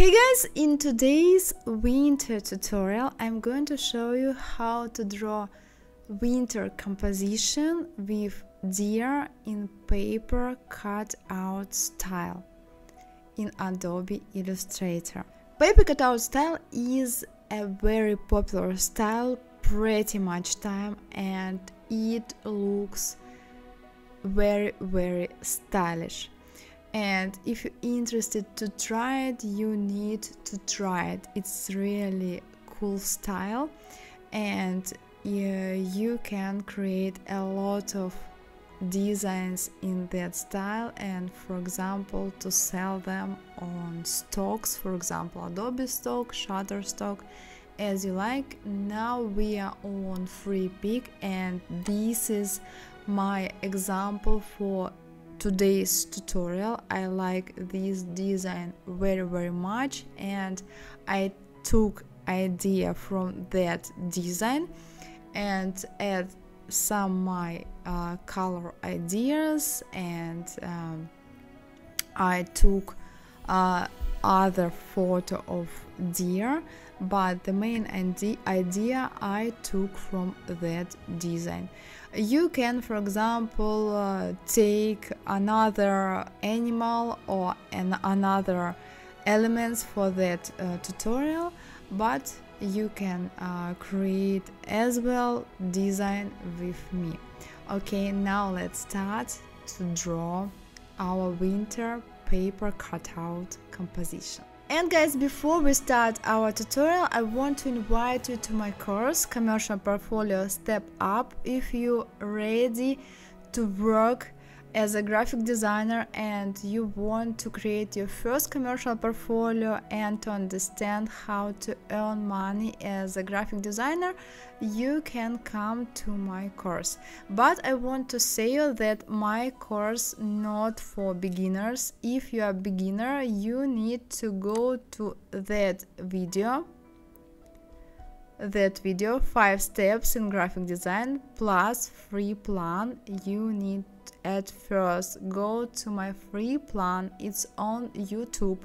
Hey guys, in today's winter tutorial I'm going to show you how to draw winter composition with deer in paper cutout style in Adobe Illustrator. Paper cutout style is a very popular style pretty much time and it looks very very stylish and if you're interested to try it you need to try it. It's really cool style. And yeah, you can create a lot of designs in that style. And for example to sell them on stocks for example adobe stock shutterstock as you like. Now we are on free pick and this is my example for today's tutorial. I like this design very very much and I took idea from that design and add some my uh, color ideas and um, I took uh, other photo of deer but the main idea I took from that design. You can, for example, uh, take another animal or an another elements for that uh, tutorial, but you can uh, create as well design with me. Okay, now let's start to draw our winter paper cutout composition. And guys, before we start our tutorial, I want to invite you to my course Commercial Portfolio Step Up if you're ready to work as a graphic designer and you want to create your first commercial portfolio and to understand how to earn money as a graphic designer you can come to my course. But i want to say that my course not for beginners. If you are beginner you need to go to that video that video 5 steps in graphic design plus free plan. You need at first go to my free plan it's on youtube.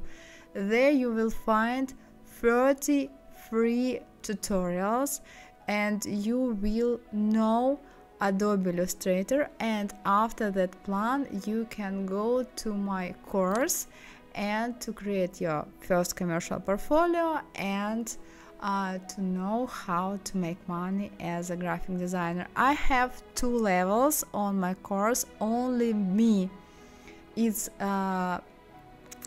There you will find 30 free tutorials and you will know Adobe Illustrator and after that plan you can go to my course and to create your first commercial portfolio and uh, to know how to make money as a graphic designer. I have two levels on my course, only me. It's uh,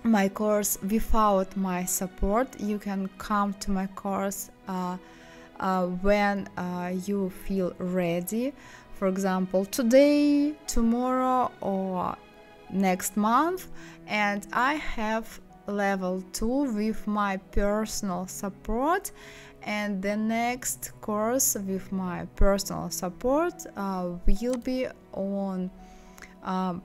my course without my support. You can come to my course uh, uh when uh, you feel ready. For example, today, tomorrow, or next month, and I have level 2 with my personal support and the next course with my personal support uh, will be on um,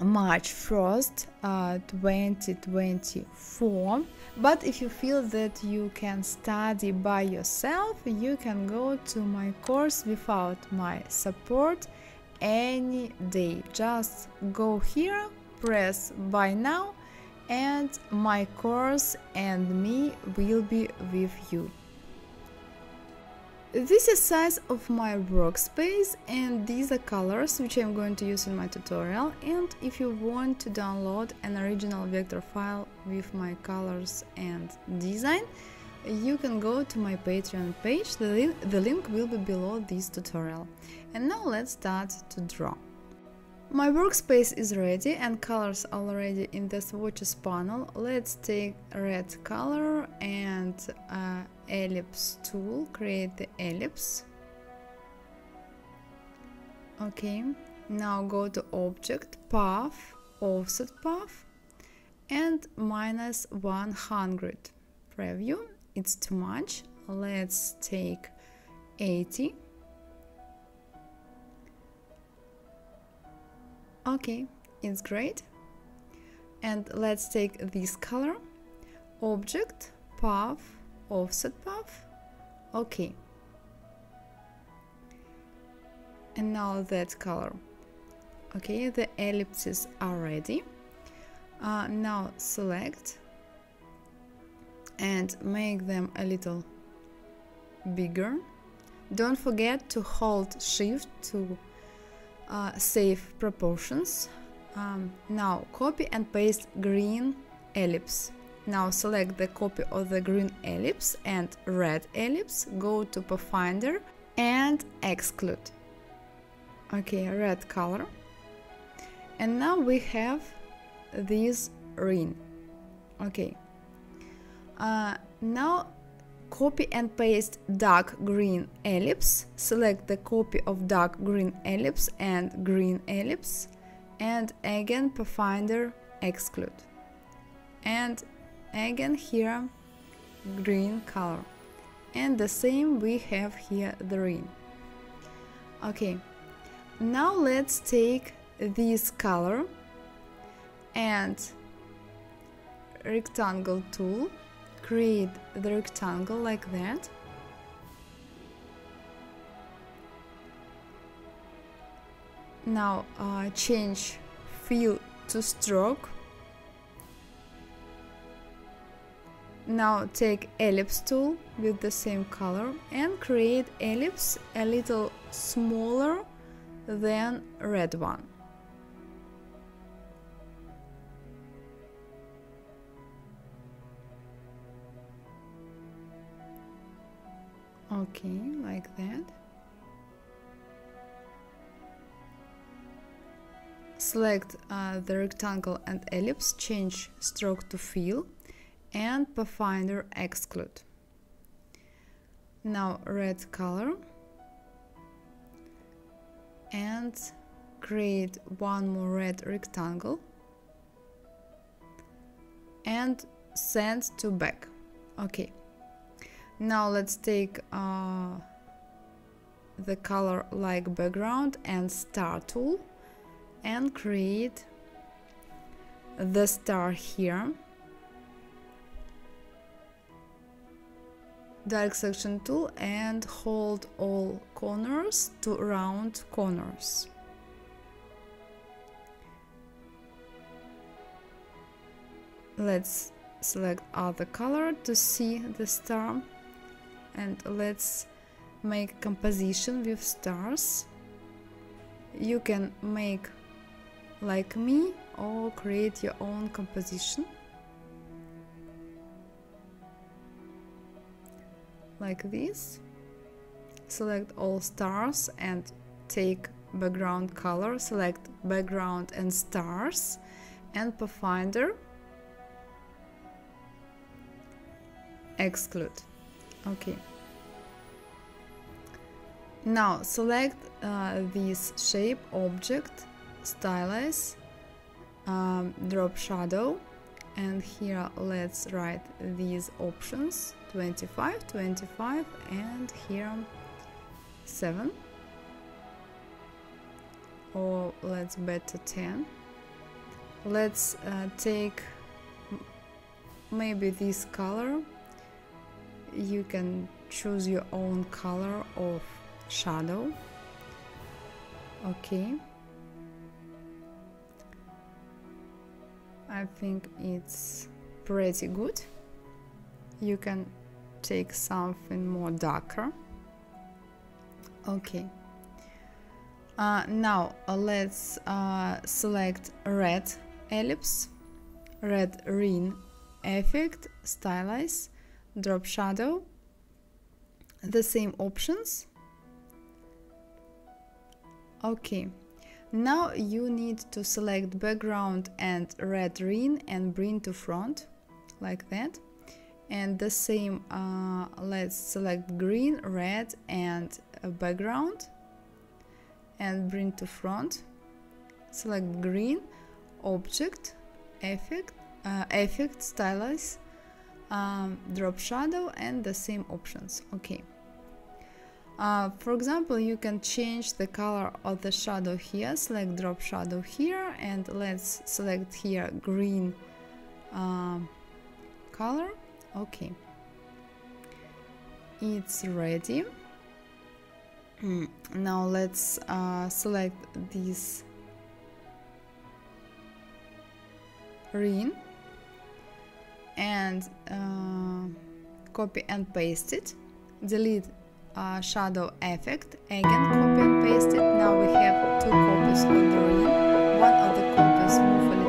March 1st, uh, 2024. But if you feel that you can study by yourself, you can go to my course without my support any day. Just go here, press buy now and my course and me will be with you. This is size of my workspace and these are colors which I'm going to use in my tutorial. And if you want to download an original vector file with my colors and design you can go to my patreon page. The, li the link will be below this tutorial. And now let's start to draw my workspace is ready and colors already in the swatches panel. Let's take red color and uh, ellipse tool, create the ellipse. Okay, now go to object, path, offset path and minus 100. Preview, it's too much. Let's take 80 okay it's great. And let's take this color. Object path offset path. Okay. And now that color. Okay the ellipses are ready. Uh, now select and make them a little bigger. Don't forget to hold shift to uh, save proportions. Um, now copy and paste green ellipse. Now select the copy of the green ellipse and red ellipse, go to Pathfinder and exclude. Okay, red color. And now we have this ring. Okay. Uh, now copy and paste dark green ellipse. Select the copy of dark green ellipse and green ellipse and again Pathfinder exclude. And again here green color. And the same we have here the ring. Okay, now let's take this color and rectangle tool create the rectangle like that. Now uh, change fill to stroke. Now take ellipse tool with the same color and create ellipse a little smaller than red one okay like that. Select uh, the rectangle and ellipse change stroke to fill and Pathfinder exclude. Now red color. And create one more red rectangle. And send to back. Okay now let's take uh, the color like background and star tool and create the star here. Direct selection tool and hold all corners to round corners. Let's select other color to see the star and let's make composition with stars. You can make like me or create your own composition. Like this. Select all stars and take background color. Select background and stars and Pathfinder. Exclude okay. Now select uh, this shape object stylize um, drop shadow and here let's write these options 25 25 and here 7 or let's bet to 10 let's uh, take maybe this color you can choose your own color of shadow. Okay. I think it's pretty good. You can take something more darker. Okay. Uh, now uh, let's uh, select red ellipse red ring effect stylize drop shadow. The same options. Okay. Now you need to select background and red ring and bring to front like that. And the same uh, let's select green red and background. And bring to front. Select green object effect uh, effect stylize um, drop shadow and the same options okay. Uh, for example you can change the color of the shadow here select drop shadow here and let's select here green um, color okay. It's ready. Mm. now let's uh, select this ring and uh, copy and paste it. Delete uh, shadow effect. Again copy and paste it. Now we have two copies of the ring one of the copies move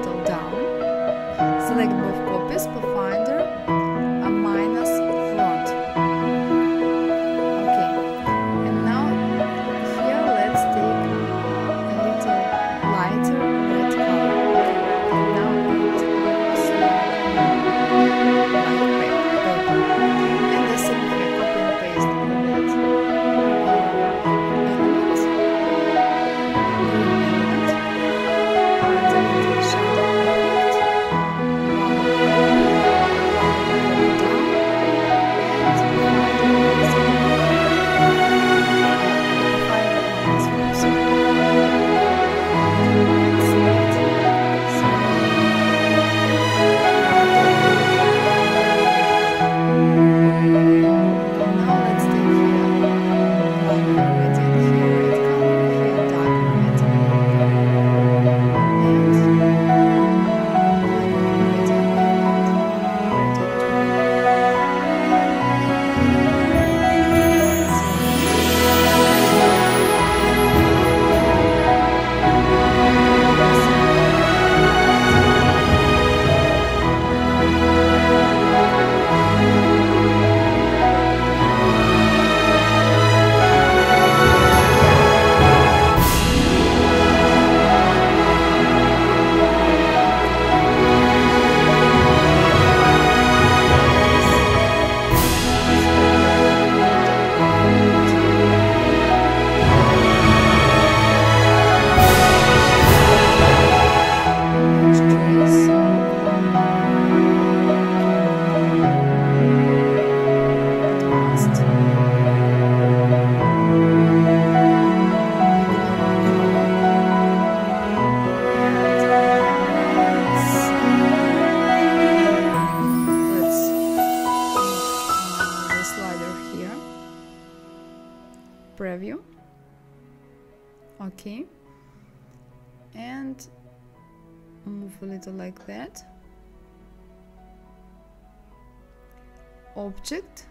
Object.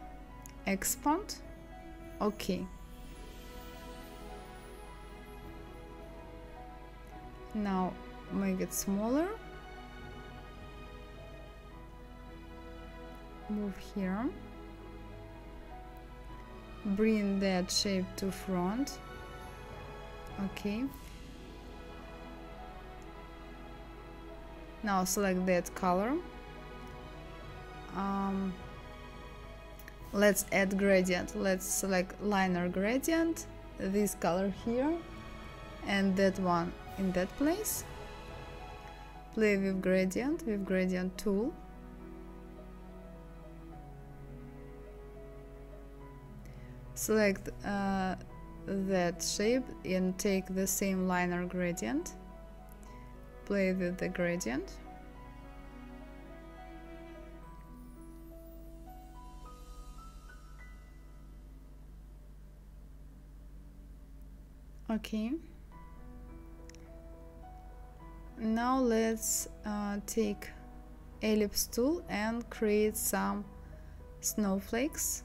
Expand. Okay. Now make it smaller. move here bring that shape to front okay now select that color um, let's add gradient. Let's select linear gradient this color here and that one in that place. Play with gradient with gradient tool. Select uh, that shape and take the same linear gradient. Play with the gradient okay. Now let's uh, take ellipse tool and create some snowflakes.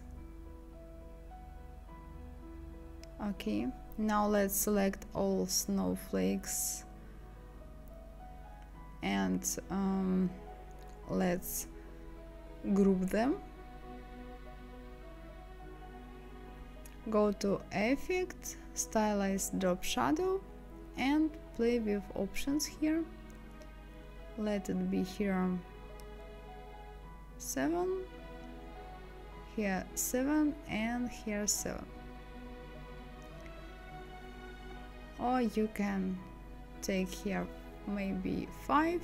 Okay. Now let's select all snowflakes. And um, let's group them go to effect stylize drop shadow and play with options here. Let it be here. 7 here 7 and here 7 or you can take here maybe 5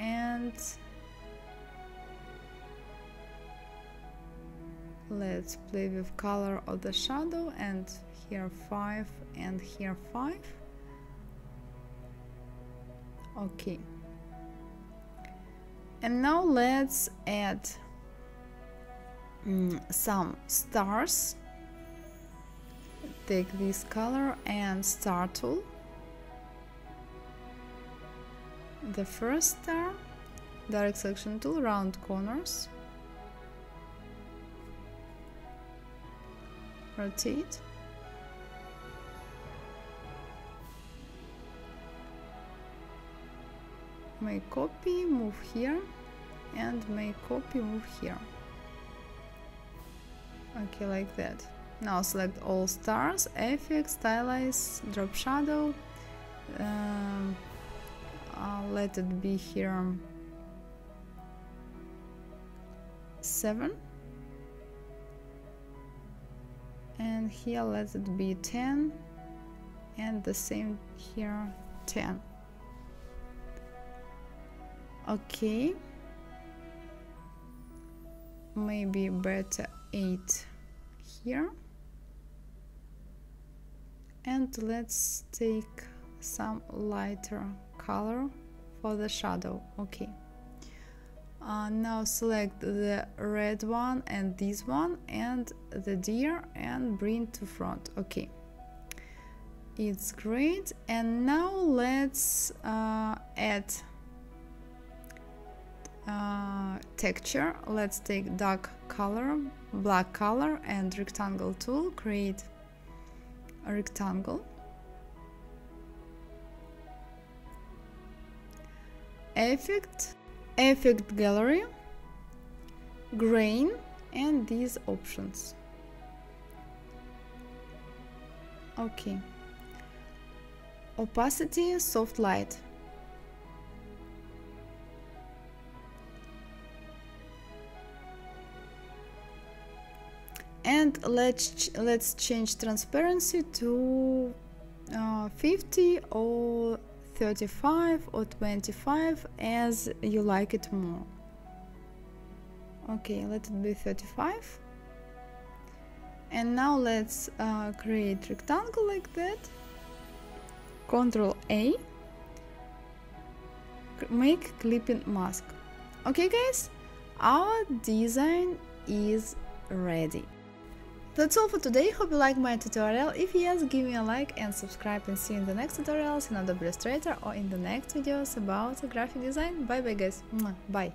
and let's play with color of the shadow and here 5 and here 5 okay. And now let's add mm, some stars. Take this color and star tool. The first star direct selection tool round corners rotate. Make copy move here. And make copy move here. Okay like that. Now select all stars effect stylize drop shadow. Uh, let it be here. 7 and here let it be 10 and the same here 10 okay. Maybe better 8 here. And let's take some lighter color for the shadow. Okay uh, now select the red one and this one and the deer and bring to front. Okay it's great. And now let's uh, add uh, texture. Let's take dark color black color and rectangle tool. Create a rectangle. Effect effect gallery grain and these options. Okay. Opacity soft light. And let's let's change transparency to uh, 50 or 35 or 25 as you like it more. Okay let it be 35 and now let's uh, create rectangle like that. Ctrl A. Make clipping mask. Okay guys our design is ready that's all for today, hope you liked my tutorial, if yes, give me a like and subscribe and see you in the next tutorials in Adobe Illustrator or in the next videos about graphic design. Bye bye guys, bye!